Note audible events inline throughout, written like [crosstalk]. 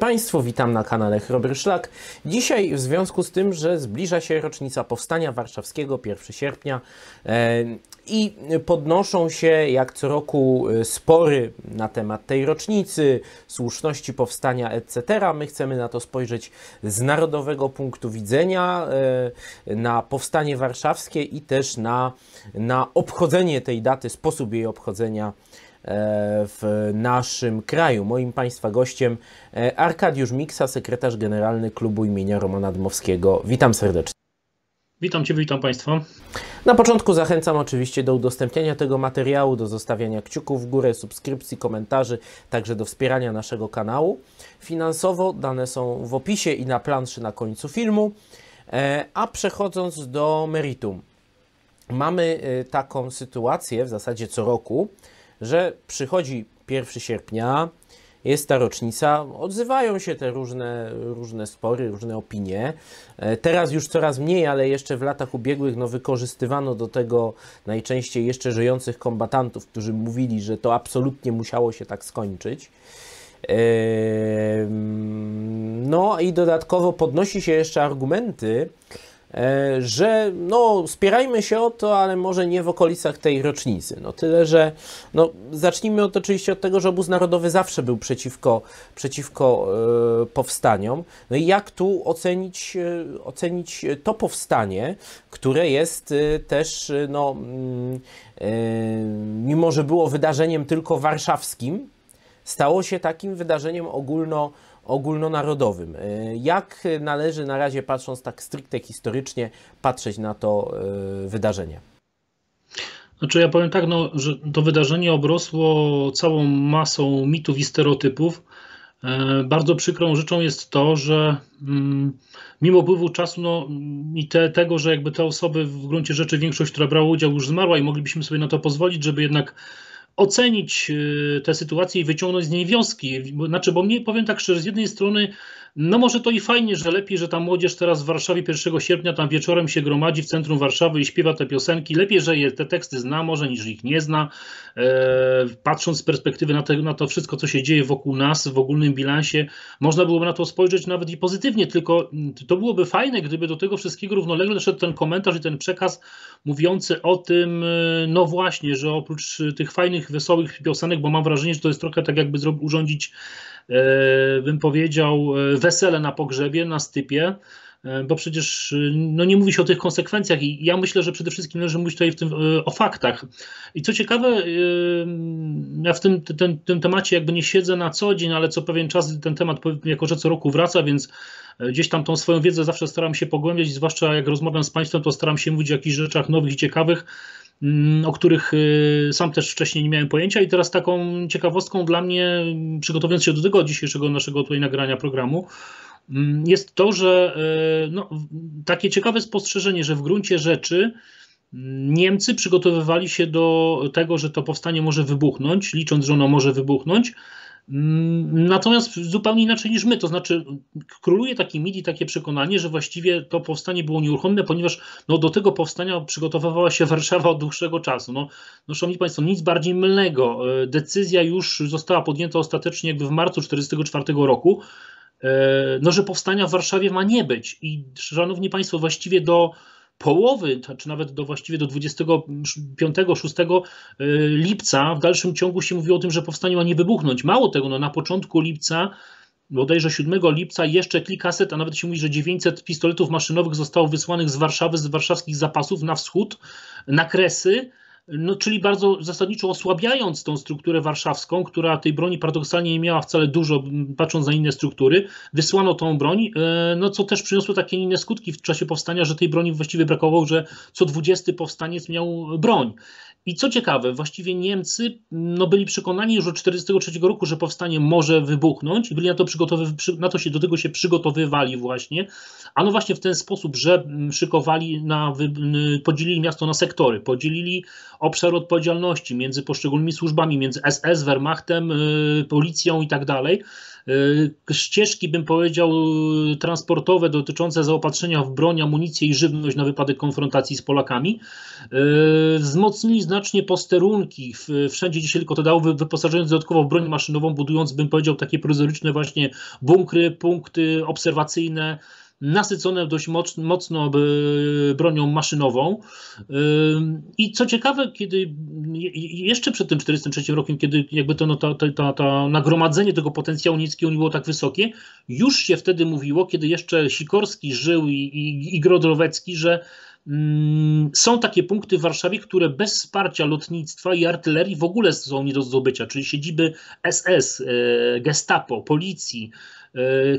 Państwu, witam na kanale Chrobry Szlak. Dzisiaj w związku z tym, że zbliża się rocznica Powstania Warszawskiego 1 sierpnia e, i podnoszą się jak co roku e, spory na temat tej rocznicy, słuszności powstania etc. My chcemy na to spojrzeć z narodowego punktu widzenia, e, na powstanie warszawskie i też na, na obchodzenie tej daty, sposób jej obchodzenia w naszym kraju. Moim Państwa gościem Arkadiusz Miksa, sekretarz generalny klubu imienia Romana Dmowskiego. Witam serdecznie. Witam Cię, witam Państwa. Na początku zachęcam oczywiście do udostępniania tego materiału, do zostawiania kciuków w górę, subskrypcji, komentarzy, także do wspierania naszego kanału. Finansowo dane są w opisie i na planszy na końcu filmu. A przechodząc do meritum, mamy taką sytuację w zasadzie co roku, że przychodzi 1 sierpnia, jest ta rocznica, odzywają się te różne, różne spory, różne opinie. Teraz już coraz mniej, ale jeszcze w latach ubiegłych no, wykorzystywano do tego najczęściej jeszcze żyjących kombatantów, którzy mówili, że to absolutnie musiało się tak skończyć. No i dodatkowo podnosi się jeszcze argumenty, że no, spierajmy się o to, ale może nie w okolicach tej rocznicy. No tyle, że no, zacznijmy od, oczywiście od tego, że obóz narodowy zawsze był przeciwko, przeciwko e, powstaniom. No i jak tu ocenić, e, ocenić to powstanie, które jest e, też, no, e, mimo że było wydarzeniem tylko warszawskim, stało się takim wydarzeniem ogólno ogólnonarodowym. Jak należy na razie, patrząc tak stricte historycznie, patrzeć na to wydarzenie? Znaczy ja powiem tak, no, że to wydarzenie obrosło całą masą mitów i stereotypów. Bardzo przykrą rzeczą jest to, że mm, mimo upływu czasu no, i te, tego, że jakby te osoby w gruncie rzeczy większość, która brała udział już zmarła i moglibyśmy sobie na to pozwolić, żeby jednak ocenić tę sytuację i wyciągnąć z niej wnioski. Znaczy, bo mnie powiem tak szczerze, z jednej strony, no może to i fajnie, że lepiej, że ta młodzież teraz w Warszawie 1 sierpnia tam wieczorem się gromadzi w centrum Warszawy i śpiewa te piosenki. Lepiej, że je, te teksty zna może niż ich nie zna. E, patrząc z perspektywy na, te, na to wszystko, co się dzieje wokół nas w ogólnym bilansie, można byłoby na to spojrzeć nawet i pozytywnie, tylko to byłoby fajne, gdyby do tego wszystkiego równolegle szedł ten komentarz i ten przekaz mówiący o tym, no właśnie, że oprócz tych fajnych, wesołych piosenek, bo mam wrażenie, że to jest trochę tak jakby urządzić bym powiedział, wesele na pogrzebie, na stypie, bo przecież no nie mówi się o tych konsekwencjach i ja myślę, że przede wszystkim należy mówić tutaj w tym, o faktach. I co ciekawe, ja w tym, tym, tym temacie jakby nie siedzę na co dzień, ale co pewien czas ten temat jako że co roku wraca, więc gdzieś tam tą swoją wiedzę zawsze staram się pogłębiać, zwłaszcza jak rozmawiam z Państwem, to staram się mówić o jakichś rzeczach nowych i ciekawych, o których sam też wcześniej nie miałem pojęcia i teraz taką ciekawostką dla mnie, przygotowując się do tego dzisiejszego naszego tutaj nagrania programu, jest to, że no, takie ciekawe spostrzeżenie, że w gruncie rzeczy Niemcy przygotowywali się do tego, że to powstanie może wybuchnąć, licząc, że ono może wybuchnąć, Natomiast zupełnie inaczej niż my, to znaczy króluje taki mit i takie przekonanie, że właściwie to powstanie było nieuruchomione, ponieważ no, do tego powstania przygotowywała się [laughs] Warszawa od dłuższego czasu. No, no Szanowni Państwo, nic bardziej mylnego. Decyzja już została podjęta ostatecznie jakby w marcu 1944 roku, no, że powstania w Warszawie ma nie być. I Szanowni Państwo, właściwie do połowy, czy nawet do właściwie do 25-6 lipca w dalszym ciągu się mówiło o tym, że powstanie ma nie wybuchnąć. Mało tego, no na początku lipca, bodajże 7 lipca, jeszcze kilkaset, a nawet się mówi, że 900 pistoletów maszynowych zostało wysłanych z Warszawy, z warszawskich zapasów na wschód, na Kresy, no, czyli bardzo zasadniczo osłabiając tą strukturę warszawską, która tej broni paradoksalnie nie miała wcale dużo, patrząc na inne struktury, wysłano tą broń, no co też przyniosło takie inne skutki w czasie powstania, że tej broni właściwie brakowało, że co 20 powstaniec miał broń. I co ciekawe, właściwie Niemcy no, byli przekonani już od 1943 roku, że powstanie może wybuchnąć i byli na to, na to się do tego się przygotowywali właśnie, a no właśnie w ten sposób, że szykowali na, podzielili miasto na sektory, podzielili obszar odpowiedzialności między poszczególnymi służbami, między SS, Wehrmachtem, policją i tak dalej. ścieżki, bym powiedział, transportowe dotyczące zaopatrzenia w broń, amunicję i żywność na wypadek konfrontacji z Polakami. Wzmocnili znacznie posterunki, wszędzie gdzie się tylko to dało, wyposażając dodatkowo w broń maszynową, budując, bym powiedział, takie prozoryczne właśnie bunkry, punkty obserwacyjne, nasycone dość mocno bronią maszynową. I co ciekawe, kiedy jeszcze przed tym 1943 rokiem, kiedy jakby to, no, to, to, to, nagromadzenie tego potencjału niemieckiego nie było tak wysokie, już się wtedy mówiło, kiedy jeszcze Sikorski żył i, i, i Grodrowecki, że są takie punkty w Warszawie, które bez wsparcia lotnictwa i artylerii w ogóle są nie do zdobycia, czyli siedziby SS, e, Gestapo, policji,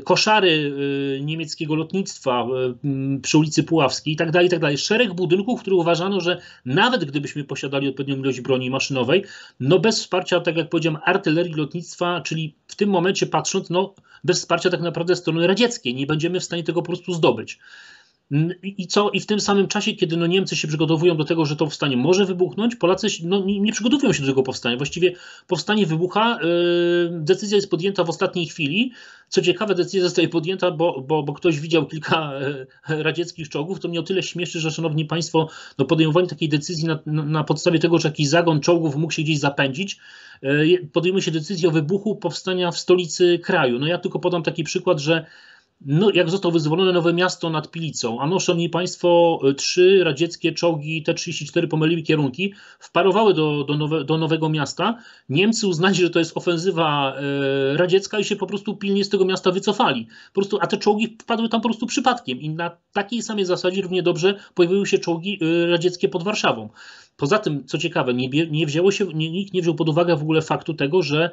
koszary e, niemieckiego lotnictwa e, przy ulicy Puławskiej itd., tak itd. Tak Szereg budynków, które uważano, że nawet gdybyśmy posiadali odpowiednią ilość broni maszynowej, no bez wsparcia, tak jak powiedziałem, artylerii lotnictwa, czyli w tym momencie patrząc, no bez wsparcia tak naprawdę strony radzieckiej, nie będziemy w stanie tego po prostu zdobyć. I co? I w tym samym czasie, kiedy no Niemcy się przygotowują do tego, że to powstanie może wybuchnąć, Polacy no, nie przygotowują się do tego powstania. Właściwie powstanie wybucha, yy, decyzja jest podjęta w ostatniej chwili. Co ciekawe, decyzja zostaje podjęta, bo, bo, bo ktoś widział kilka yy, radzieckich czołgów. To mnie o tyle śmieszy, że szanowni państwo, no podejmowanie takiej decyzji na, na, podstawie tego, że jakiś zagon czołgów mógł się gdzieś zapędzić, yy, podejmuje się decyzję o wybuchu powstania w stolicy kraju. No ja tylko podam taki przykład, że no, jak zostało wyzwolone nowe miasto nad Pilicą, a no, szanowni państwo, trzy radzieckie czołgi T-34 pomyliły kierunki, wparowały do, do, nowe, do nowego miasta. Niemcy uznali, że to jest ofensywa e, radziecka i się po prostu pilnie z tego miasta wycofali. Po prostu, a te czołgi wpadły tam po prostu przypadkiem i na takiej samej zasadzie równie dobrze pojawiły się czołgi e, radzieckie pod Warszawą. Poza tym, co ciekawe, nie, nie wzięło się, nie, nikt nie wziął pod uwagę w ogóle faktu tego, że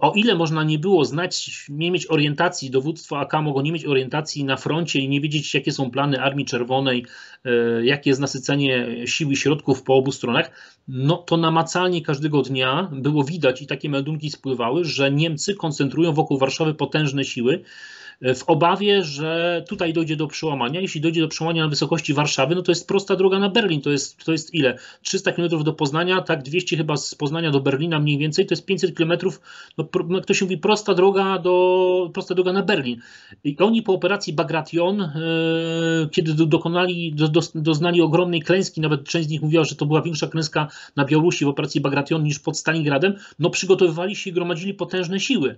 o ile można nie było znać, nie mieć orientacji, dowództwo AK mogło nie mieć orientacji na froncie i nie wiedzieć, jakie są plany Armii Czerwonej, e, jakie jest nasycenie sił i środków po obu stronach, no to namacalnie każdego dnia było widać i takie meldunki spływały, że Niemcy koncentrują wokół Warszawy potężne siły w obawie, że tutaj dojdzie do przełamania. Jeśli dojdzie do przełamania na wysokości Warszawy, no to jest prosta droga na Berlin. To jest, to jest ile? 300 km do Poznania, tak 200 chyba z Poznania do Berlina mniej więcej, to jest 500 km, no, no ktoś mówi prosta droga do, prosta droga na Berlin. I oni po operacji Bagration, e, kiedy dokonali, do, do, doznali ogromnej klęski, nawet część z nich mówiła, że to była większa klęska na Białorusi w operacji Bagration niż pod Stalingradem, no przygotowywali się i gromadzili potężne siły.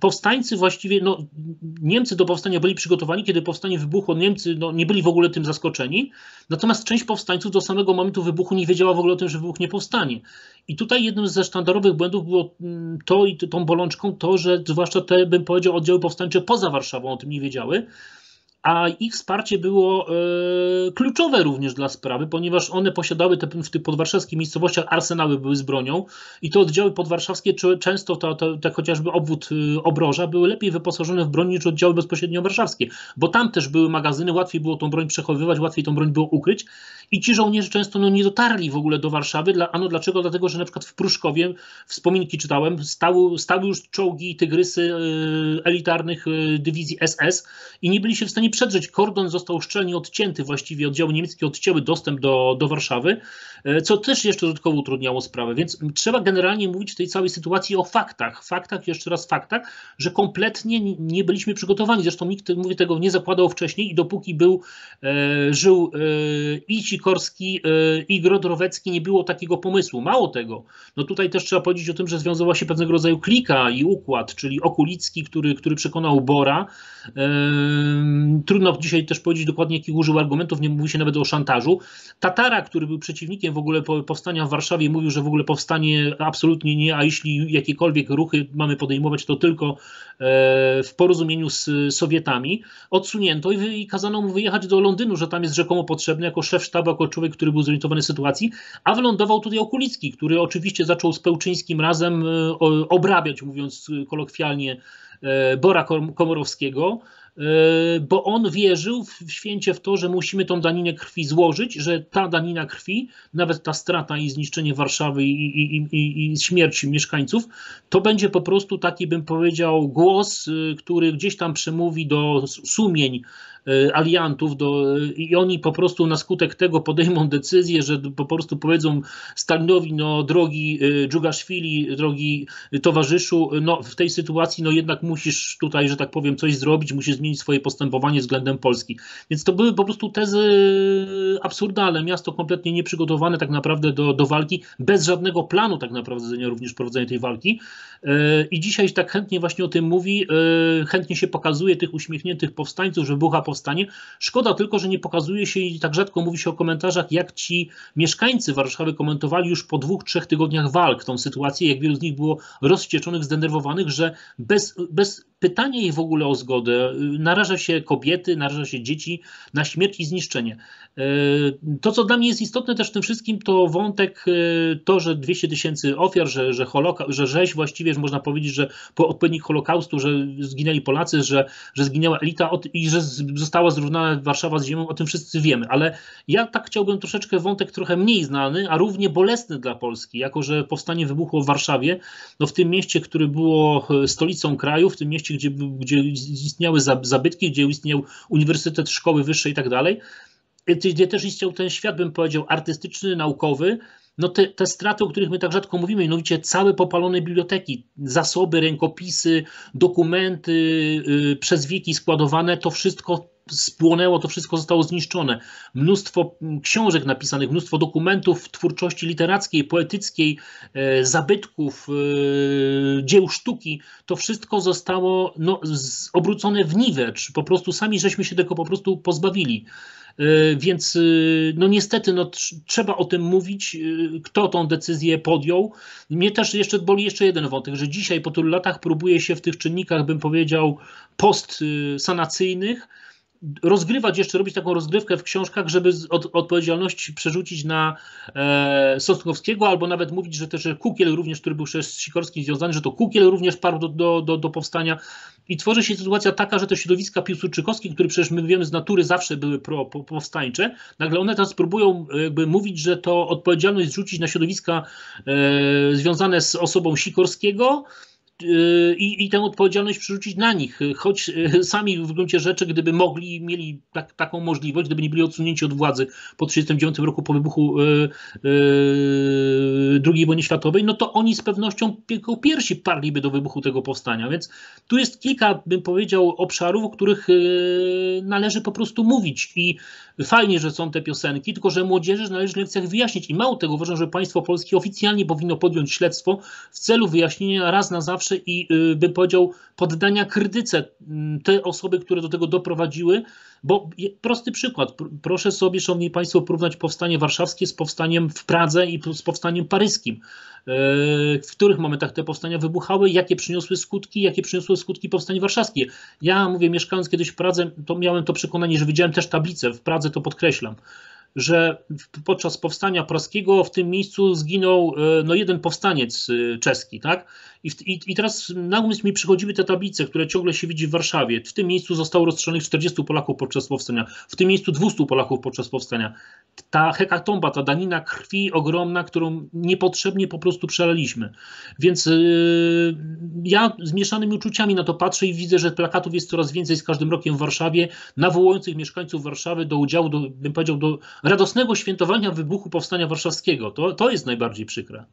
Powstańcy właściwie, no, Niemcy do powstania byli przygotowani, kiedy powstanie wybuchło, Niemcy no, nie byli w ogóle tym zaskoczeni, natomiast część powstańców do samego momentu wybuchu nie wiedziała w ogóle o tym, że wybuch nie powstanie. I tutaj jednym ze sztandarowych błędów było to i tą bolączką to, że zwłaszcza te, bym powiedział, oddziały powstańcze poza Warszawą o tym nie wiedziały, a ich wsparcie było e, kluczowe również dla sprawy, ponieważ one posiadały te, w tych podwarszawskich miejscowościach arsenały były z bronią i te oddziały podwarszawskie, często to, to, to chociażby obwód e, obroża, były lepiej wyposażone w broń niż oddziały bezpośrednio warszawskie, bo tam też były magazyny, łatwiej było tą broń przechowywać, łatwiej tą broń było ukryć i ci żołnierze często no, nie dotarli w ogóle do Warszawy. Dla, ano dlaczego? Dlatego, że na przykład w Pruszkowie, wspominki czytałem, stały, stały już czołgi, tygrysy e, elitarnych dywizji SS i nie byli się w stanie przedrzeć. Kordon został szczelnie odcięty, właściwie oddziały niemieckie odcięły dostęp do, do Warszawy, e, co też jeszcze dodatkowo utrudniało sprawę. Więc trzeba generalnie mówić w tej całej sytuacji o faktach. Faktach, jeszcze raz faktach, że kompletnie nie byliśmy przygotowani. Zresztą nikt, mówię, tego nie zakładał wcześniej i dopóki był, żył i Sikorski, e, i Grodrowecki, nie było takiego pomysłu. Mało tego, no tutaj też trzeba powiedzieć o tym, że związała się pewnego rodzaju klika i układ, czyli Okulicki, który, który przekonał Bora, Trudno dzisiaj też powiedzieć dokładnie, jakich użył argumentów, nie mówi się nawet o szantażu. Tatara, który był przeciwnikiem w ogóle powstania w Warszawie, mówił, że w ogóle powstanie absolutnie nie, a jeśli jakiekolwiek ruchy mamy podejmować, to tylko e, w porozumieniu z Sowietami. Odsunięto i kazano mu wyjechać do Londynu, że tam jest rzekomo potrzebny jako szef sztabu, jako człowiek, który był zorientowany sytuacji, a wylądował tutaj Okulicki, który oczywiście zaczął z Pełczyńskim razem e, obrabiać, mówiąc kolokwialnie, e, Bora Komorowskiego, E, bo on wierzył w święcie w to, że musimy tą daninę krwi złożyć, że ta danina krwi, nawet ta strata i zniszczenie Warszawy i, i, i, i śmierci mieszkańców, to będzie po prostu taki, bym powiedział, głos, który gdzieś tam przemówi do sumień e, aliantów do, i oni po prostu na skutek tego podejmą decyzję, że po prostu powiedzą Stalinowi, no drogi Dżugaszwili, drogi towarzyszu, no w tej sytuacji no jednak musisz tutaj, że tak powiem, coś zrobić, musisz zmienić swoje postępowanie względem Polski. Więc to były po prostu tezy absurdalne, miasto kompletnie nieprzygotowane tak naprawdę do, do walki, bez żadnego planu tak naprawdę również prowadzenia tej walki. I dzisiaj tak chętnie właśnie o tym mówi, chętnie się pokazuje tych uśmiechniętych powstańców, że wybucha powstanie. Szkoda tylko, że nie pokazuje się i tak rzadko mówi się o komentarzach, jak ci mieszkańcy Warszawy komentowali już po dwóch, trzech tygodniach walk tą sytuację, jak wielu z nich było rozwścieczonych, zdenerwowanych, że bez, bez pytania ich w ogóle o zgodę naraża się kobiety, naraża się dzieci na śmierć i zniszczenie. E, to, co dla mnie jest istotne też w tym wszystkim, to wątek e, to, że 200 tysięcy ofiar, że, że, holoka, że rzeź właściwie, że można powiedzieć, że po odpowiednik Holokaustu, że zginęli Polacy, że, że zginęła elita i że została zrównana Warszawa z ziemią, o tym wszyscy wiemy. Ale ja tak chciałbym troszeczkę wątek trochę mniej znany, a równie bolesny dla Polski, jako że powstanie wybuchło w Warszawie, no w tym mieście, które było e, stolicą kraju, w tym mieście, gdzie, gdzie istniały zabytki, gdzie istniał uniwersytet, szkoły wyższe i tak dalej, gdzie też istniał ten świat, bym powiedział, artystyczny, naukowy, no te, te straty, o których my tak rzadko mówimy, mianowicie całe popalone biblioteki, zasoby, rękopisy, dokumenty yy, przez wieki składowane, to wszystko spłonęło, to wszystko zostało zniszczone. Mnóstwo mm, książek napisanych, mnóstwo dokumentów twórczości literackiej, poetyckiej, e, zabytków, e, dzieł sztuki, to wszystko zostało no, obrócone w niwecz. Po prostu sami żeśmy się tego po prostu pozbawili. E, więc e, no niestety no, trzeba o tym mówić, e, kto tą decyzję podjął. Mnie też jeszcze boli jeszcze jeden wątek, że dzisiaj po tylu latach próbuje się w tych czynnikach, bym powiedział, postsanacyjnych rozgrywać jeszcze, robić taką rozgrywkę w książkach, żeby od, odpowiedzialność przerzucić na e, Sosnkowskiego, albo nawet mówić, że też Kukiel również, który był jeszcze z Sikorskim związany, że to Kukiel również parł do, do, do, do powstania. I tworzy się sytuacja taka, że te środowiska piłsudczykowskie, które przecież my wiemy z natury zawsze były pro, po, powstańcze, nagle one teraz próbują jakby mówić, że to odpowiedzialność zrzucić na środowiska e, związane z osobą Sikorskiego, i, i tę odpowiedzialność przerzucić na nich, choć e, sami w gruncie rzeczy, gdyby mogli, mieli tak, taką możliwość, gdyby nie byli odsunięci od władzy po 1939 roku, po wybuchu e, e, II wojny światowej, no to oni z pewnością jako pierwsi parliby do wybuchu tego powstania. Więc tu jest kilka, bym powiedział, obszarów, o których należy po prostu mówić. I fajnie, że są te piosenki, tylko że młodzieży należy w lekcjach wyjaśnić. I mało tego uważam, że państwo polskie oficjalnie powinno podjąć śledztwo w celu wyjaśnienia raz na zawsze i y, bym powiedział poddania krytyce te osoby, które do tego doprowadziły, bo prosty przykład, proszę sobie, szanowni państwo, porównać powstanie warszawskie z powstaniem w Pradze i z powstaniem paryskim. E, w których momentach te powstania wybuchały, jakie przyniosły skutki, jakie przyniosły skutki powstanie warszawskie. Ja mówię, mieszkając kiedyś w Pradze, to miałem to przekonanie, że widziałem też tablicę, w Pradze to podkreślam, że podczas powstania praskiego w tym miejscu zginął e, no, jeden powstaniec e, czeski, tak? I, w, i, I teraz na umysł mi przychodziły te tablice, które ciągle się widzi w Warszawie. W tym miejscu zostało rozstrzelonych 40 Polaków podczas powstania, w tym miejscu 200 Polaków podczas powstania. Ta hekatomba, ta danina krwi ogromna, którą niepotrzebnie po prostu przelaliśmy. Więc yy, ja z mieszanymi uczuciami na to patrzę i widzę, że plakatów jest coraz więcej z każdym rokiem w Warszawie, nawołujących mieszkańców Warszawy do udziału, do, bym powiedział, do radosnego świętowania wybuchu Powstania Warszawskiego. To, to jest najbardziej przykre.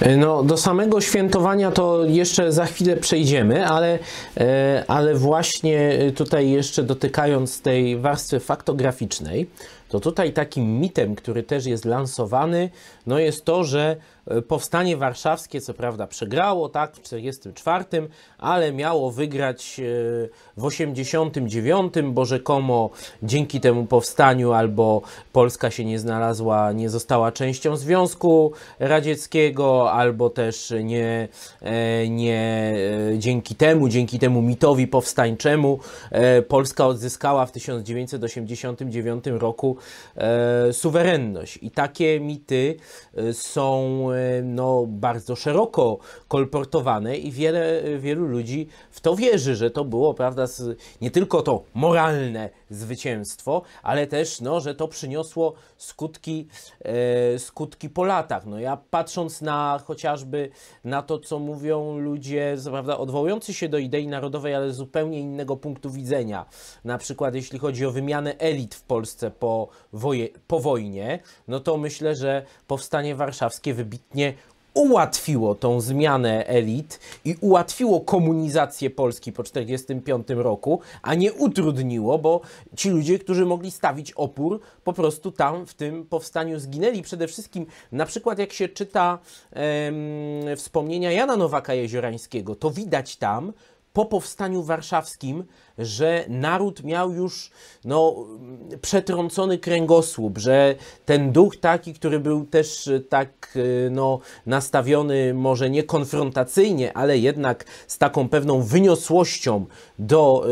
E, no, do samego świętowania to jeszcze za chwilę przejdziemy, ale, e, ale właśnie tutaj jeszcze dotykając tej warstwy faktograficznej, to tutaj takim mitem, który też jest lansowany, no jest to, że e, powstanie warszawskie, co prawda przegrało, tak, w 1944, ale miało wygrać e, w 1989, bo rzekomo dzięki temu powstaniu albo Polska się nie znalazła, nie została częścią Związku Radzieckiego, albo też nie, e, nie dzięki temu, dzięki temu mitowi powstańczemu Polska odzyskała w 1989 roku e, suwerenność. I takie mity e, są e, no, bardzo szeroko kolportowane i wiele, wielu ludzi w to wierzy, że to było, prawda, nie tylko to moralne zwycięstwo, ale też, no, że to przyniosło skutki, e, skutki po latach. No ja patrząc na chociażby na to, co mówią ludzie, prawda, odwołujący się do idei narodowej, ale zupełnie innego punktu widzenia, na przykład jeśli chodzi o wymianę elit w Polsce po, woje, po wojnie, no to myślę, że powstanie warszawskie wybitnie ułatwiło tą zmianę elit i ułatwiło komunizację Polski po 1945 roku, a nie utrudniło, bo ci ludzie, którzy mogli stawić opór, po prostu tam w tym powstaniu zginęli. Przede wszystkim, na przykład, jak się czyta em, wspomnienia Jana Nowaka Jeziorańskiego, to widać tam, po powstaniu warszawskim, że naród miał już no, przetrącony kręgosłup, że ten duch taki, który był też tak y, no, nastawiony może nie konfrontacyjnie, ale jednak z taką pewną wyniosłością do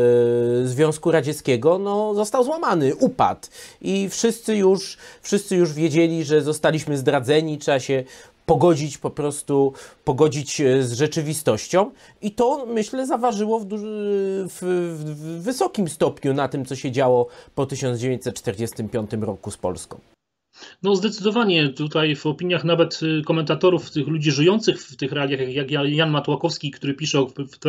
y, Związku Radzieckiego, no, został złamany, upadł. I wszyscy już, wszyscy już wiedzieli, że zostaliśmy zdradzeni, trzeba się pogodzić po prostu, pogodzić e, z rzeczywistością i to myślę zaważyło w, w, w wysokim stopniu na tym, co się działo po 1945 roku z Polską. No zdecydowanie tutaj w opiniach nawet y, komentatorów, tych ludzi żyjących w tych realiach, jak Jan Matłakowski, który pisze o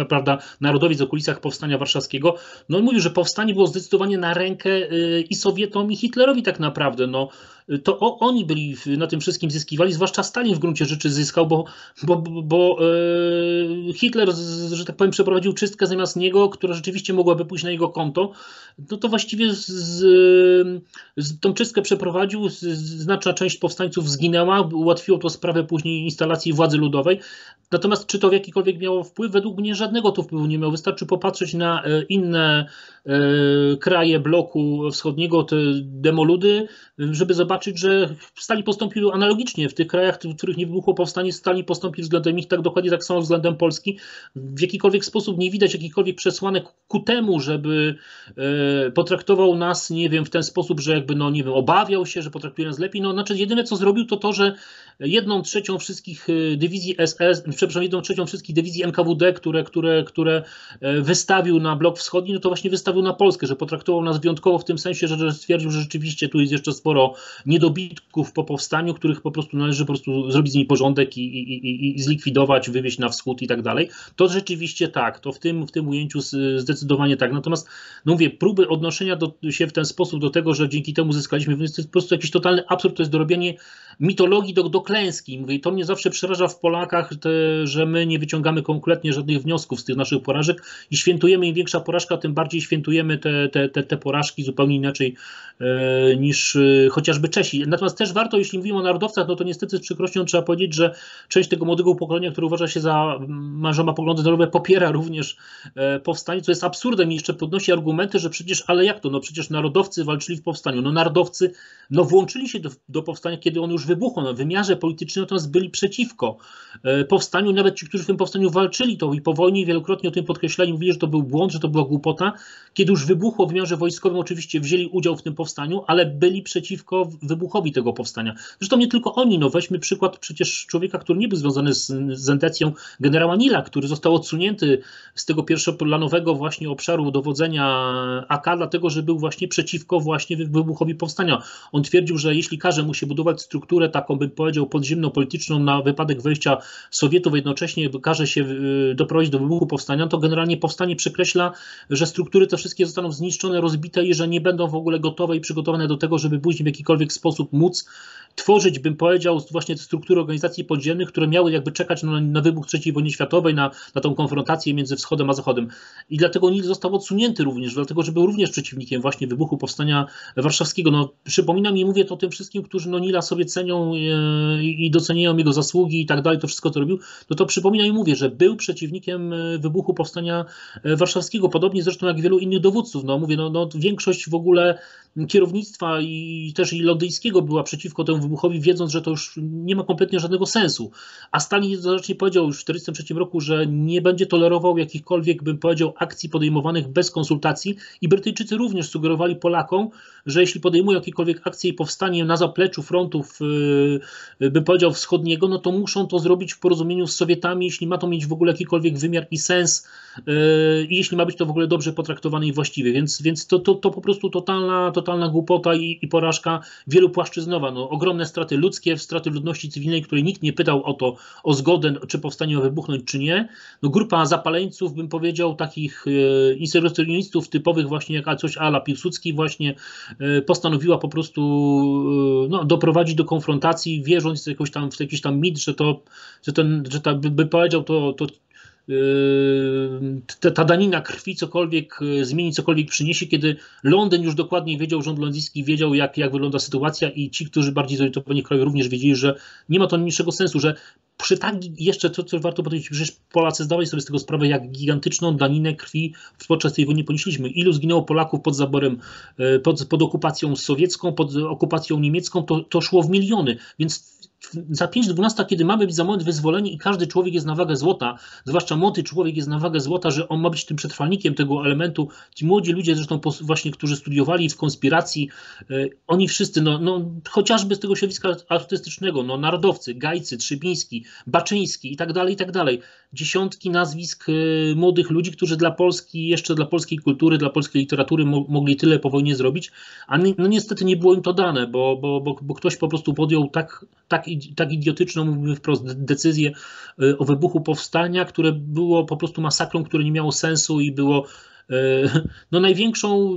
prawda, narodowi z okulicach powstania warszawskiego, no on mówił, że powstanie było zdecydowanie na rękę y, i Sowietom i Hitlerowi tak naprawdę. No, to oni byli na tym wszystkim zyskiwali, zwłaszcza Stalin w gruncie rzeczy zyskał, bo, bo, bo e, Hitler, że tak powiem, przeprowadził czystkę zamiast niego, która rzeczywiście mogłaby pójść na jego konto, no to właściwie z, z tą czystkę przeprowadził, znaczna część powstańców zginęła, ułatwiło to sprawę później instalacji władzy ludowej, natomiast czy to w jakikolwiek miało wpływ? Według mnie żadnego to wpływu nie miało, wystarczy popatrzeć na e, inne kraje bloku wschodniego, te demoludy, żeby zobaczyć, że Stali postąpiły analogicznie. W tych krajach, w których nie wybuchło powstanie, Stali postąpił względem ich tak dokładnie tak samo względem Polski. W jakikolwiek sposób nie widać jakichkolwiek przesłanek ku temu, żeby e, potraktował nas, nie wiem, w ten sposób, że jakby, no nie wiem, obawiał się, że potraktuje nas lepiej. No znaczy jedyne co zrobił to to, że jedną trzecią wszystkich e, dywizji SS, przepraszam, jedną trzecią wszystkich dywizji NKWD, które, które, które wystawił na blok wschodni, no to właśnie wystawił na Polskę, że potraktował nas wyjątkowo w tym sensie, że stwierdził, że rzeczywiście tu jest jeszcze sporo niedobitków po powstaniu, których po prostu należy po prostu zrobić z nimi porządek i, i, i, i zlikwidować, wywieźć na wschód i tak dalej. To rzeczywiście tak, to w tym, w tym ujęciu zdecydowanie tak. Natomiast, no mówię, próby odnoszenia do, się w ten sposób do tego, że dzięki temu zyskaliśmy, to jest po prostu jakiś totalny absurd, to jest dorobienie mitologii do, do klęski. Mówię, to mnie zawsze przeraża w Polakach, te, że my nie wyciągamy kompletnie żadnych wniosków z tych naszych porażek i świętujemy im większa porażka, tym bardziej świętujemy te, te, te, te porażki zupełnie inaczej e, niż e, chociażby Czesi. Natomiast też warto, jeśli mówimy o narodowcach, no to niestety z przykrością trzeba powiedzieć, że część tego młodego pokolenia, które uważa się za że ma poglądy narodowe, popiera również e, powstanie, co jest absurdem i jeszcze podnosi argumenty, że przecież, ale jak to, no przecież narodowcy walczyli w powstaniu. No narodowcy no włączyli się do, do powstania, kiedy on już wybuchło. No, w wymiarze politycznym natomiast byli przeciwko e, powstaniu. Nawet ci, którzy w tym powstaniu walczyli, to i po wojnie wielokrotnie o tym podkreślali, mówili, że to był błąd, że to była głupota. Kiedy już wybuchło w wymiarze wojskowym, oczywiście wzięli udział w tym powstaniu, ale byli przeciwko wybuchowi tego powstania. Zresztą nie tylko oni. No, weźmy przykład przecież człowieka, który nie był związany z, z entecją generała Nila, który został odsunięty z tego pierwszoplanowego właśnie obszaru dowodzenia AK, dlatego że był właśnie przeciwko właśnie wybuchowi powstania. On twierdził, że jeśli każe mu się budować strukturę taką, bym powiedział, podziemną, polityczną na wypadek wejścia Sowietów, jednocześnie każe się y, doprowadzić do wybuchu powstania, to generalnie powstanie przekreśla, że struktury te wszystkie zostaną zniszczone, rozbite i że nie będą w ogóle gotowe i przygotowane do tego, żeby później w jakikolwiek sposób móc tworzyć, bym powiedział, właśnie struktury organizacji podziemnych, które miały jakby czekać na, na wybuch III wojny światowej, na, na tą konfrontację między wschodem a zachodem. I dlatego Nil został odsunięty również, dlatego że był również przeciwnikiem właśnie wybuchu powstania warszawskiego. No, przypominam i mówię to tym wszystkim, którzy no, Nila sobie cenią e, i doceniają jego zasługi i tak dalej, to wszystko to robił, no to przypominam i mówię, że był przeciwnikiem e, wybuchu powstania e, warszawskiego, podobnie zresztą jak wielu innych dowódców. No mówię, no, no większość w ogóle kierownictwa i też i londyńskiego była przeciwko temu wybuchowi, wiedząc, że to już nie ma kompletnie żadnego sensu. A Stalin jednoznacznie powiedział już w 1943 roku, że nie będzie tolerował jakichkolwiek, bym powiedział, akcji podejmowanych bez konsultacji i Brytyjczycy również sugerowali Polakom, że jeśli podejmują jakiekolwiek akcje i powstanie na zapleczu frontów, yy, bym powiedział, wschodniego, no to muszą to zrobić w porozumieniu z Sowietami, jeśli ma to mieć w ogóle jakikolwiek wymiar i sens yy, i jeśli ma być to w ogóle dobrze potraktowane i właściwie. Więc, więc to, to, to po prostu totalna, totalna głupota i, i porażka wielopłaszczyznowa. No, ogromne straty ludzkie, straty ludności cywilnej, której nikt nie pytał o to, o zgodę, czy powstanie ma wybuchnąć, czy nie. No, grupa zapaleńców, bym powiedział, takich e, typowych właśnie jak coś ala Piłsudski właśnie e, postanowiła po prostu e, no, doprowadzić do konfrontacji, wierząc jakoś tam, w jakiś tam mit, że to, że ten, że ta, by, by powiedział to, to ta, ta danina krwi cokolwiek zmieni, cokolwiek przyniesie, kiedy Londyn już dokładnie wiedział, rząd londyński wiedział, jak, jak wygląda sytuacja i ci, którzy bardziej zorientowani kraju również wiedzieli, że nie ma to niczego sensu, że przy tak jeszcze, to co warto powiedzieć, że Polacy zdawali sobie z tego sprawę, jak gigantyczną daninę krwi podczas tej wojny ponieśliśmy. Ilu zginęło Polaków pod zaborem, pod, pod okupacją sowiecką, pod okupacją niemiecką, to, to szło w miliony, więc za 5-12, kiedy mamy być za moment wyzwoleni i każdy człowiek jest na wagę złota, zwłaszcza młody człowiek jest na wagę złota, że on ma być tym przetrwalnikiem tego elementu. Ci młodzi ludzie zresztą właśnie, którzy studiowali w konspiracji, oni wszyscy, no, no, chociażby z tego środowiska artystycznego, no, narodowcy, Gajcy, Trzybiński, Baczyński i tak dalej, i tak dalej. Dziesiątki nazwisk młodych ludzi, którzy dla Polski, jeszcze dla polskiej kultury, dla polskiej literatury mo mogli tyle po wojnie zrobić, a no niestety nie było im to dane, bo, bo, bo, bo ktoś po prostu podjął tak, tak tak idiotyczną, mówimy wprost, decyzję o wybuchu powstania, które było po prostu masakrą, które nie miało sensu i było [laughs] no, największą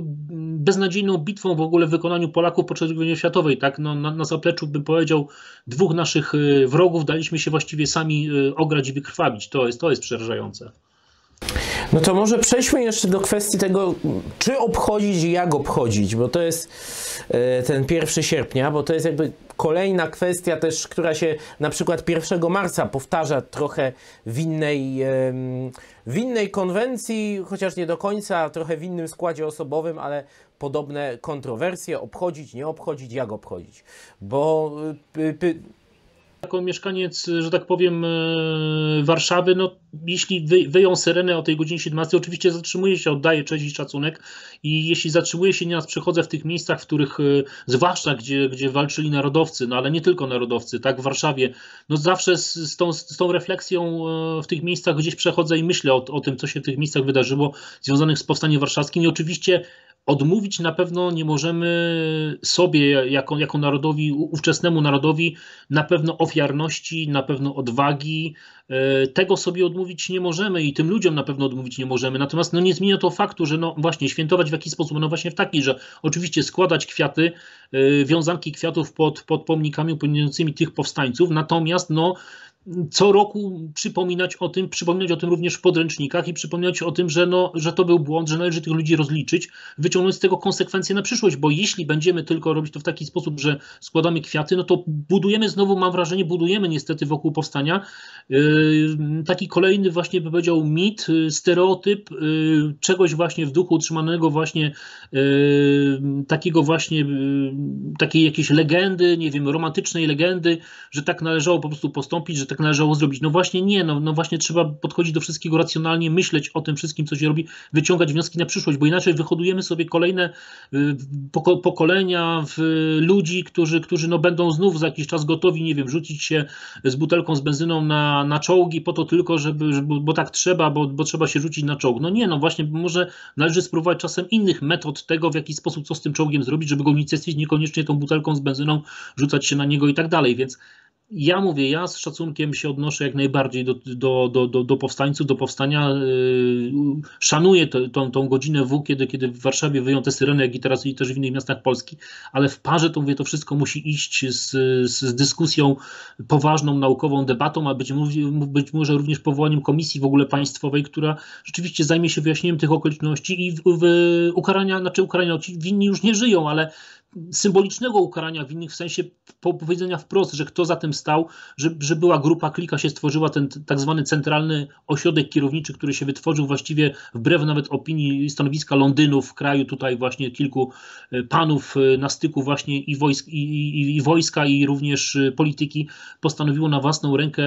beznadziejną bitwą w ogóle w wykonaniu Polaków podczas wojny światowej. Tak? No, na, na zapleczu bym powiedział dwóch naszych wrogów daliśmy się właściwie sami ograć i wykrwawić. To jest, to jest przerażające. No to może przejdźmy jeszcze do kwestii tego, czy obchodzić i jak obchodzić, bo to jest ten 1 sierpnia, bo to jest jakby kolejna kwestia też, która się na przykład 1 marca powtarza trochę w innej, w innej konwencji, chociaż nie do końca, trochę w innym składzie osobowym, ale podobne kontrowersje, obchodzić, nie obchodzić, jak obchodzić. Bo jako mieszkaniec, że tak powiem, Warszawy, no jeśli wyją syrenę o tej godzinie 17, oczywiście zatrzymuję się, oddaję cześć i szacunek. I jeśli zatrzymuję się, nieraz przechodzę w tych miejscach, w których, zwłaszcza gdzie, gdzie walczyli narodowcy, no ale nie tylko narodowcy, tak, w Warszawie, no zawsze z, z, tą, z tą refleksją w tych miejscach gdzieś przechodzę i myślę o, o tym, co się w tych miejscach wydarzyło, związanych z powstaniem warszawskim. I oczywiście odmówić na pewno nie możemy sobie, jako, jako narodowi, ówczesnemu narodowi, na pewno ofiarności, na pewno odwagi. Tego sobie odmówić nie możemy i tym ludziom na pewno odmówić nie możemy. Natomiast no, nie zmienia to faktu, że no właśnie świętować w jakiś sposób, no właśnie w taki, że oczywiście składać kwiaty, wiązanki kwiatów pod, pod pomnikami upamiętniającymi tych powstańców, natomiast no co roku przypominać o tym, przypominać o tym również w podręcznikach i przypominać o tym, że, no, że to był błąd, że należy tych ludzi rozliczyć, wyciągnąć z tego konsekwencje na przyszłość, bo jeśli będziemy tylko robić to w taki sposób, że składamy kwiaty, no to budujemy znowu, mam wrażenie, budujemy niestety wokół powstania yy, taki kolejny właśnie, by powiedział, mit, yy, stereotyp yy, czegoś właśnie w duchu utrzymanego właśnie takiego właśnie, takiej jakiejś legendy, nie wiem, romantycznej legendy, że tak należało po prostu postąpić, że tak należało zrobić. No właśnie nie, no, no właśnie trzeba podchodzić do wszystkiego racjonalnie, myśleć o tym wszystkim, co się robi, wyciągać wnioski na przyszłość, bo inaczej wyhodujemy sobie kolejne y, pokolenia ludzi, którzy, którzy no będą znów za jakiś czas gotowi, nie wiem, rzucić się z butelką z benzyną na, na czołgi po to tylko, żeby, żeby bo tak trzeba, bo, bo trzeba się rzucić na czołg. No nie, no właśnie może należy spróbować czasem innych metod tego, w jaki sposób, co z tym czołgiem zrobić, żeby go unicestwić, niekoniecznie tą butelką z benzyną, rzucać się na niego i tak dalej, więc ja mówię, ja z szacunkiem się odnoszę jak najbardziej do, do, do, do, do powstańców, do powstania. Yy, szanuję to, tą, tą godzinę W, kiedy, kiedy w Warszawie wyją te syreny, jak i teraz i też w innych miastach Polski, ale w parze to mówię, to wszystko musi iść z, z dyskusją poważną, naukową debatą, a być, być może również powołaniem komisji w ogóle państwowej, która rzeczywiście zajmie się wyjaśnieniem tych okoliczności i w, w ukarania, znaczy ukarania, winni już nie żyją, ale symbolicznego ukarania winnych w sensie powiedzenia wprost, że kto za tym stał, że, że była grupa, klika się stworzyła, ten tak zwany centralny ośrodek kierowniczy, który się wytworzył właściwie wbrew nawet opinii stanowiska Londynu w kraju, tutaj właśnie kilku e, panów e, na styku właśnie i, wojsk, i, i, i wojska i również e, polityki postanowiło na własną rękę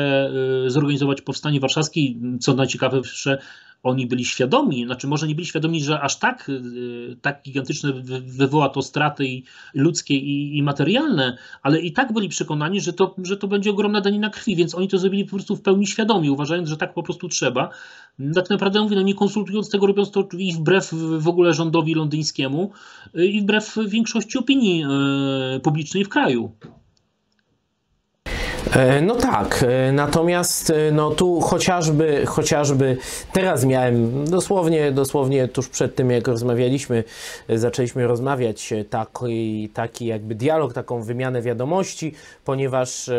zorganizować powstanie warszawskie, co najciekawsze oni byli świadomi, znaczy może nie byli świadomi, że aż tak, y, tak gigantyczne wywoła to straty i ludzkie i, i, materialne, ale i tak byli przekonani, że to, że to będzie ogromna danina krwi, więc oni to zrobili po prostu w pełni świadomi, uważając, że tak po prostu trzeba. Tak naprawdę mówię, no nie konsultując tego, robiąc to i wbrew w ogóle rządowi londyńskiemu y, i wbrew większości opinii y, publicznej w kraju. E, no tak, e, natomiast e, no tu chociażby, chociażby teraz miałem dosłownie, dosłownie tuż przed tym jak rozmawialiśmy, zaczęliśmy rozmawiać taki, taki jakby dialog, taką wymianę wiadomości, ponieważ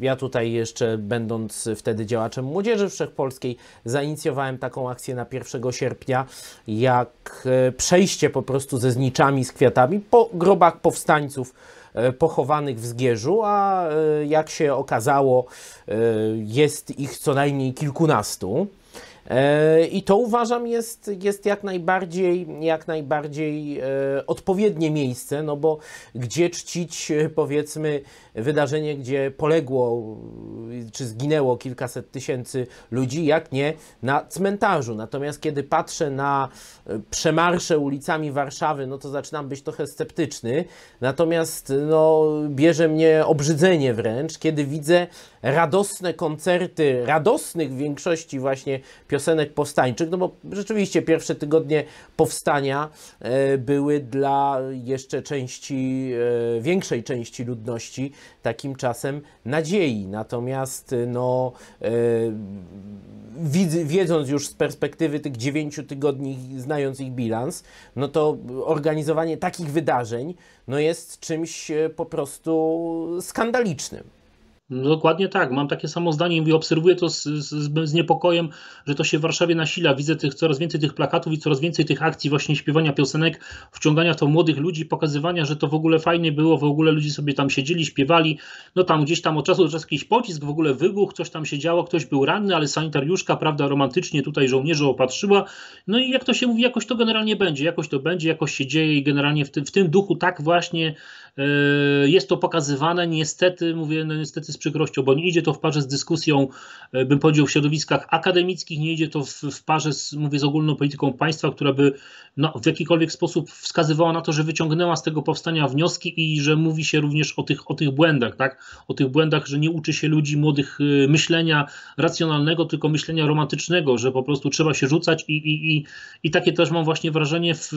ja tutaj jeszcze będąc wtedy działaczem Młodzieży Wszechpolskiej zainicjowałem taką akcję na 1 sierpnia, jak przejście po prostu ze zniczami, z kwiatami po grobach powstańców pochowanych w Zgierzu, a e, jak się okazało, e, jest ich co najmniej kilkunastu. I to uważam jest, jest jak najbardziej, jak najbardziej odpowiednie miejsce, no bo gdzie czcić powiedzmy wydarzenie, gdzie poległo czy zginęło kilkaset tysięcy ludzi, jak nie na cmentarzu. Natomiast kiedy patrzę na e, przemarsze ulicami Warszawy, no to zaczynam być trochę sceptyczny. Natomiast no, bierze mnie obrzydzenie wręcz, kiedy widzę radosne koncerty, radosnych w większości właśnie piosenek powstańczych, no bo rzeczywiście pierwsze tygodnie powstania e, były dla jeszcze części, e, większej części ludności takim czasem nadziei. Natomiast no, e, wiedząc już z perspektywy tych dziewięciu tygodni, znając ich bilans, no to organizowanie takich wydarzeń no jest czymś po prostu skandalicznym. No dokładnie tak, mam takie samo zdanie i obserwuję to z, z, z, niepokojem, że to się w Warszawie nasila. Widzę tych, coraz więcej tych plakatów i coraz więcej tych akcji właśnie śpiewania piosenek, wciągania to młodych ludzi, pokazywania, że to w ogóle fajnie było, w ogóle ludzie sobie tam siedzieli, śpiewali, no tam gdzieś tam od czasu do czasu jakiś pocisk w ogóle wybuchł, coś tam się działo, ktoś był ranny, ale sanitariuszka, prawda, romantycznie tutaj żołnierze opatrzyła, no i jak to się mówi, jakoś to generalnie będzie, jakoś to będzie, jakoś się dzieje i generalnie w tym, w tym duchu tak właśnie jest to pokazywane, niestety, mówię, no niestety z przykrością, bo nie idzie to w parze z dyskusją, e, bym powiedział, w środowiskach akademickich, nie idzie to w, w parze, z, mówię, z ogólną polityką państwa, która by no, w jakikolwiek sposób wskazywała na to, że wyciągnęła z tego powstania wnioski i że mówi się również o tych, o tych błędach, tak? O tych błędach, że nie uczy się ludzi młodych e, myślenia racjonalnego, tylko myślenia romantycznego, że po prostu trzeba się rzucać i, i, i, i takie też mam właśnie wrażenie w,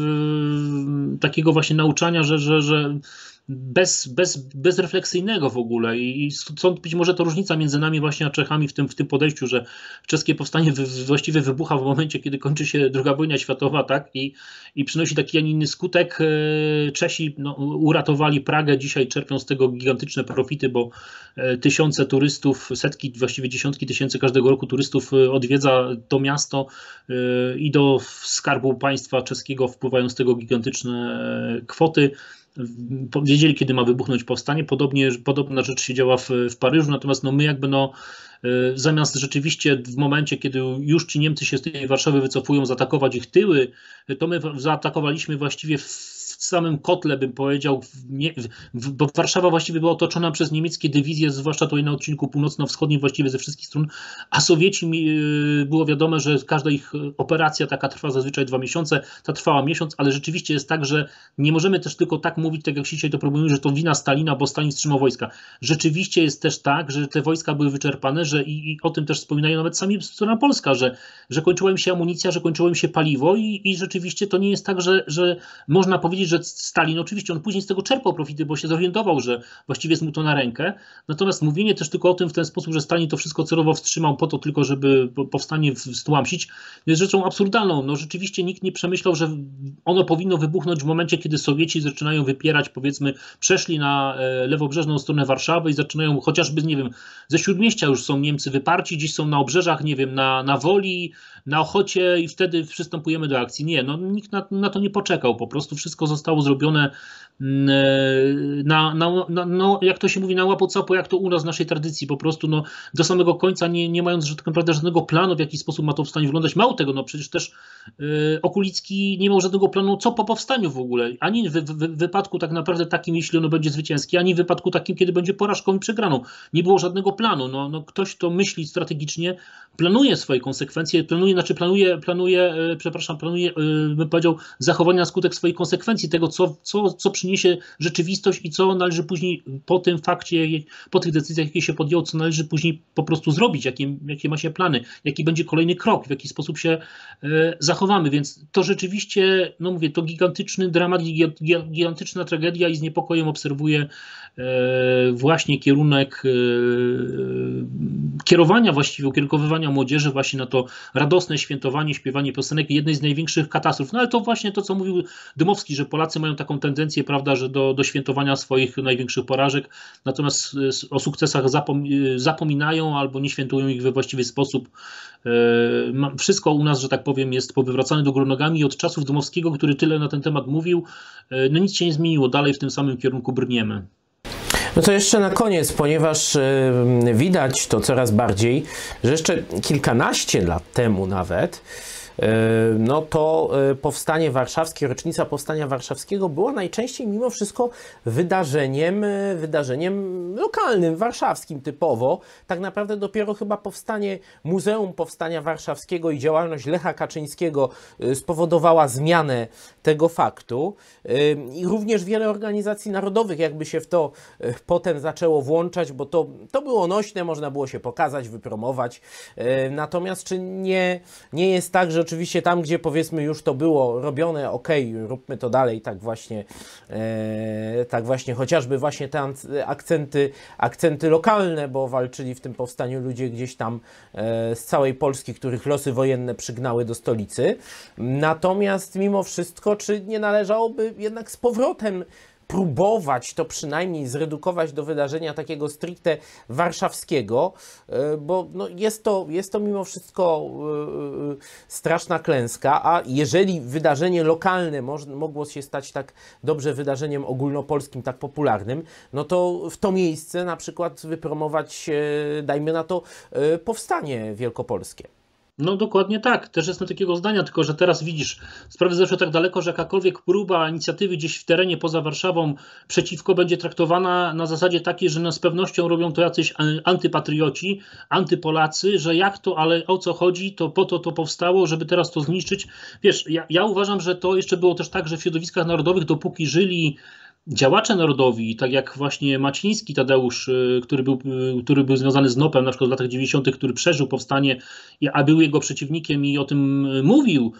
takiego właśnie nauczania, że, że, że bez, bez, bezrefleksyjnego w ogóle. I stąd być może to różnica między nami właśnie a Czechami w tym, w tym podejściu, że czeskie powstanie właściwie wybucha w momencie, kiedy kończy się II wojna światowa, tak, i, i przynosi taki, a nie inny skutek. E, Czesi no, uratowali Pragę, dzisiaj czerpią z tego gigantyczne profity, bo e, tysiące turystów, setki, właściwie dziesiątki tysięcy każdego roku turystów e, odwiedza to miasto i do skarbu państwa czeskiego wpływają z tego gigantyczne kwoty wiedzieli, kiedy ma wybuchnąć powstanie. Podobnie, podobna rzecz się działa w, w Paryżu, natomiast no my jakby no e, zamiast rzeczywiście w momencie, kiedy już ci Niemcy się z tej Warszawy wycofują, zaatakować ich tyły, to my zaatakowaliśmy właściwie w w samym kotle, bym powiedział, bo Warszawa właściwie była otoczona przez niemieckie dywizje, zwłaszcza tutaj na odcinku północno-wschodnim, właściwie ze wszystkich stron, a Sowieci y, było wiadome, że każda ich operacja taka trwa zazwyczaj dwa miesiące, ta trwała miesiąc, ale rzeczywiście jest tak, że nie możemy też tylko tak mówić, tak jak dzisiaj to próbujemy, że to wina Stalina, bo Stalin wstrzymał wojska. Rzeczywiście jest też tak, że te wojska były wyczerpane, że i, i o tym też wspominają nawet sami strona polska, że, że kończyła im się amunicja, że kończyło im się paliwo i, i rzeczywiście to nie jest tak, że, że można powiedzieć, że Stalin, oczywiście on później z tego czerpał profity, bo się zorientował, że właściwie jest mu to na rękę. Natomiast mówienie też tylko o tym w ten sposób, że Stalin to wszystko celowo wstrzymał po to tylko, żeby powstanie stłamsić, jest rzeczą absurdalną. No rzeczywiście nikt nie przemyślał, że ono powinno wybuchnąć w momencie, kiedy Sowieci zaczynają wypierać, powiedzmy, przeszli na e, lewobrzeżną stronę Warszawy i zaczynają chociażby, nie wiem, ze śródmieścia już są Niemcy wyparci, dziś są na obrzeżach, nie wiem, na, na Woli, na ochocie i wtedy przystępujemy do akcji. Nie, no nikt na, na to nie poczekał, po prostu wszystko zostało zrobione na, na, na, no, jak to się mówi, na łapu jak to u nas w naszej tradycji, po prostu no, do samego końca, nie, nie mając że tak naprawdę żadnego planu, w jaki sposób ma to powstanie wyglądać. Mało tego, no przecież też y, Okulicki nie miał żadnego planu, co po powstaniu w ogóle, ani w, w, w wypadku tak naprawdę takim, jeśli ono będzie zwycięskie, ani w wypadku takim, kiedy będzie porażką i przegraną. Nie było żadnego planu. No, no ktoś, kto myśli strategicznie, planuje swoje konsekwencje, planuje, znaczy planuje, planuje e, przepraszam, planuje, e, bym powiedział, zachowania na skutek swoich konsekwencji, tego, co, co, co przyniesie rzeczywistość i co należy później po tym fakcie, po tych decyzjach, jakie się podjął, co należy później po prostu zrobić, jakie, jakie ma się plany, jaki będzie kolejny krok, w jaki sposób się e, zachowamy. Więc to rzeczywiście, no mówię, to gigantyczny dramat, gigantyczna tragedia i z niepokojem obserwuję właśnie kierunek kierowania właściwie, ukierunkowywania młodzieży właśnie na to radosne świętowanie, śpiewanie piosenek, jednej z największych katastrof. No ale to właśnie to, co mówił Dymowski, że Polacy mają taką tendencję, prawda, że do, do świętowania swoich największych porażek, natomiast o sukcesach zapom zapominają albo nie świętują ich we właściwy sposób. E, wszystko u nas, że tak powiem, jest powywracane do góry nogami i od czasów Dymowskiego, który tyle na ten temat mówił, no nic się nie zmieniło, dalej w tym samym kierunku brniemy. No to jeszcze na koniec, ponieważ widać to coraz bardziej, że jeszcze kilkanaście lat temu nawet no to e, powstanie warszawskie, rocznica powstania warszawskiego była najczęściej mimo wszystko wydarzeniem, e, wydarzeniem lokalnym, warszawskim typowo. Tak naprawdę dopiero chyba powstanie Muzeum Powstania Warszawskiego i działalność Lecha Kaczyńskiego spowodowała zmianę tego faktu. I również wiele organizacji narodowych jakby się w to potem zaczęło włączać, bo to, to było nośne, można było się pokazać, wypromować. Natomiast czy nie, nie jest tak, że oczywiście tam, gdzie powiedzmy już to było robione, ok, róbmy to dalej, tak właśnie, e, tak właśnie, chociażby właśnie te akcenty, akcenty lokalne, bo walczyli w tym powstaniu ludzie gdzieś tam e, z całej Polski, których losy wojenne przygnały do stolicy. Natomiast mimo wszystko, czy nie należałoby jednak z powrotem próbować to przynajmniej zredukować do wydarzenia takiego stricte warszawskiego, e, bo no jest, to, jest to mimo wszystko e, e, straszna klęska, a jeżeli wydarzenie lokalne mogło się stać tak dobrze wydarzeniem ogólnopolskim, tak popularnym, no to w to miejsce na przykład wypromować, dajmy na to, powstanie wielkopolskie. No dokładnie tak, też jestem takiego zdania, tylko że teraz widzisz, sprawy zeszły tak daleko, że jakakolwiek próba inicjatywy gdzieś w terenie poza Warszawą przeciwko będzie traktowana na zasadzie takiej, że no z pewnością robią to jacyś antypatrioci, antypolacy, że jak to, ale o co chodzi, to po to to powstało, żeby teraz to zniszczyć. Wiesz, ja, ja uważam, że to jeszcze było też tak, że w środowiskach narodowych, dopóki żyli działacze narodowi, tak jak właśnie Maciński Tadeusz, y, który był, y, który był związany z NOP-em na przykład w latach 90., który przeżył powstanie, a był jego przeciwnikiem i o tym y, mówił,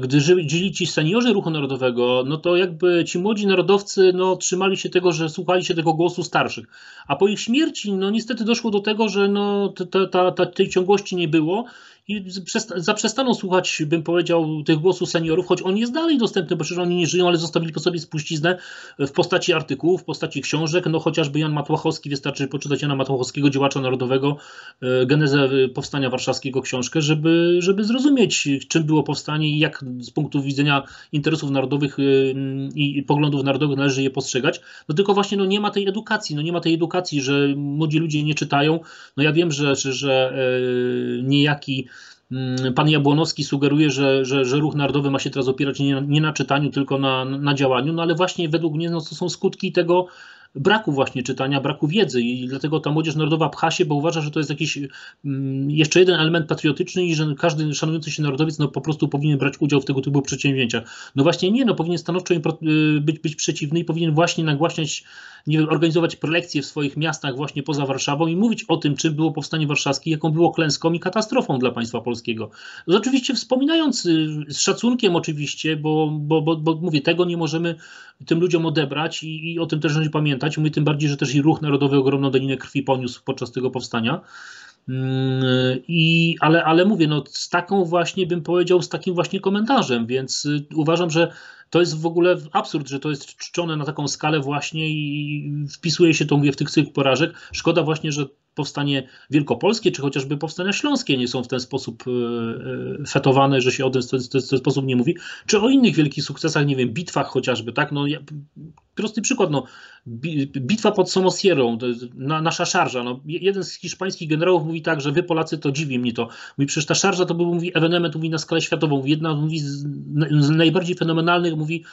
gdy żyli ci seniorzy ruchu narodowego, no to jakby ci młodzi narodowcy no, trzymali się tego, że słuchali się tego głosu starszych. A po ich śmierci, no niestety doszło do tego, że no, ta, ta, ta, tej ciągłości nie było i zaprzestaną słuchać, bym powiedział, tych głosów seniorów, choć on jest dalej dostępny, bo przecież oni nie żyją, ale zostawili po sobie spuściznę w postaci artykułów, w postaci książek, no chociażby Jan Matłachowski, wystarczy poczytać Jana Matłachowskiego, działacza narodowego, e, genezę powstania warszawskiego książkę, żeby, żeby zrozumieć, czym było powstanie i jak z punktu widzenia interesów narodowych e, i poglądów narodowych należy je postrzegać. No tylko właśnie no, nie ma tej edukacji, no nie ma tej edukacji, że młodzi ludzie nie czytają. No ja wiem, że, że, że e, niejaki pan Jabłonowski sugeruje, że, że, że ruch narodowy ma się teraz opierać nie na, nie na czytaniu, tylko na, na działaniu, no ale właśnie według mnie no, to są skutki tego braku właśnie czytania, braku wiedzy i dlatego ta młodzież narodowa pcha się, bo uważa, że to jest jakiś mm, jeszcze jeden element patriotyczny i że każdy szanujący się narodowiec no, po prostu powinien brać udział w tego typu przedsięwzięciach. No właśnie nie, no powinien stanowczo y, być, być przeciwny i powinien właśnie nagłaśniać nie wiem, organizować prelekcje w swoich miastach właśnie poza Warszawą i mówić o tym, czym było powstanie warszawskie, jaką było klęską i katastrofą dla państwa polskiego. No, oczywiście wspominając y, z szacunkiem oczywiście, bo, bo, bo, bo mówię, tego nie możemy tym ludziom odebrać i, i o tym też należy pamiętać. Mówię tym bardziej, że też i ruch narodowy ogromną daninę krwi poniósł podczas tego powstania. Mm, I, ale, ale mówię, no, z taką właśnie bym powiedział, z takim właśnie komentarzem, więc y, uważam, że to jest w ogóle absurd, że to jest czczone na taką skalę właśnie i wpisuje się to mówię w tych, tych porażek. Szkoda właśnie, że powstanie wielkopolskie, czy chociażby powstania śląskie nie są w ten sposób fetowane, że się o tym w ten sposób nie mówi, czy o innych wielkich sukcesach, nie wiem, bitwach chociażby, tak? No, prosty przykład, no, bitwa pod Somosierą, na, nasza szarża. No, jeden z hiszpańskich generałów mówi tak, że wy Polacy to dziwi mnie to. Mówi, przecież ta szarża to był mówi, ewenement mówi, na skalę światową. Jedna mówi, z, z najbardziej fenomenalnych mówi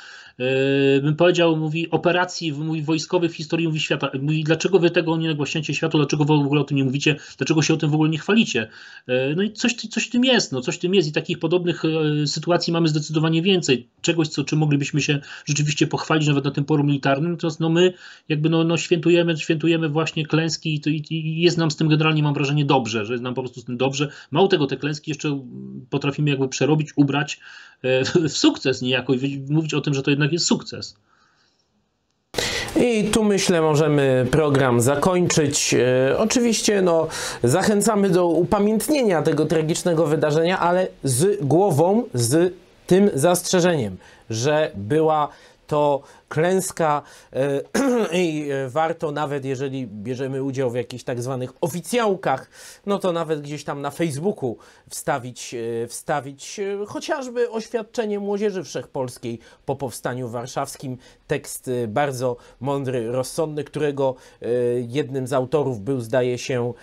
bym powiedział, mówi operacji mówi, wojskowych w historii mówi świata. Mówi, dlaczego wy tego nie nagłaśniacie światu, dlaczego w ogóle o tym nie mówicie, dlaczego się o tym w ogóle nie chwalicie. Yy, no i coś, coś tym jest, no coś tym jest i takich podobnych yy, sytuacji mamy zdecydowanie więcej. Czegoś, co, czym moglibyśmy się rzeczywiście pochwalić nawet na tym poru militarnym, natomiast no my jakby no, no świętujemy, świętujemy właśnie klęski i, i, i jest nam z tym generalnie mam wrażenie dobrze, że jest nam po prostu z tym dobrze. Mało tego, te klęski jeszcze potrafimy jakby przerobić, ubrać w [laughs] sukces niejako i mówić o tym, że to jednak jest sukces. I tu myślę, możemy program zakończyć. E, oczywiście, no, zachęcamy do upamiętnienia tego tragicznego wydarzenia, ale z głową, z tym zastrzeżeniem, że była to klęska e, [clears throat] i e, warto nawet, jeżeli bierzemy udział w jakichś tak zwanych oficjałkach, no to nawet gdzieś tam na Facebooku wstawić, e, wstawić chociażby oświadczenie Młodzieży Wszechpolskiej po Powstaniu Warszawskim. Tekst bardzo mądry, rozsądny, którego jednym z autorów był, zdaje się,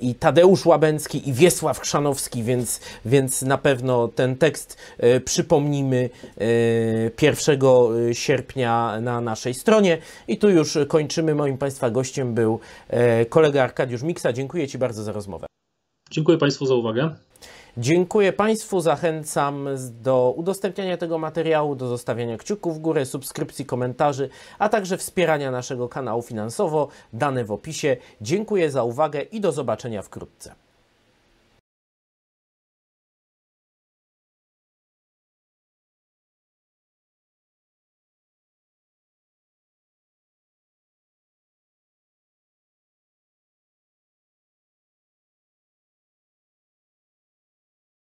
i Tadeusz Łabęcki, i Wiesław Chrzanowski, więc, więc na pewno ten tekst przypomnimy 1 sierpnia na, naszej stronie. I tu już kończymy. Moim Państwa gościem był e, kolega Arkadiusz Miksa. Dziękuję Ci bardzo za rozmowę. Dziękuję Państwu za uwagę. Dziękuję Państwu, zachęcam do udostępniania tego materiału, do zostawiania kciuków w górę, subskrypcji, komentarzy, a także wspierania naszego kanału finansowo, dane w opisie. Dziękuję za uwagę i do zobaczenia wkrótce.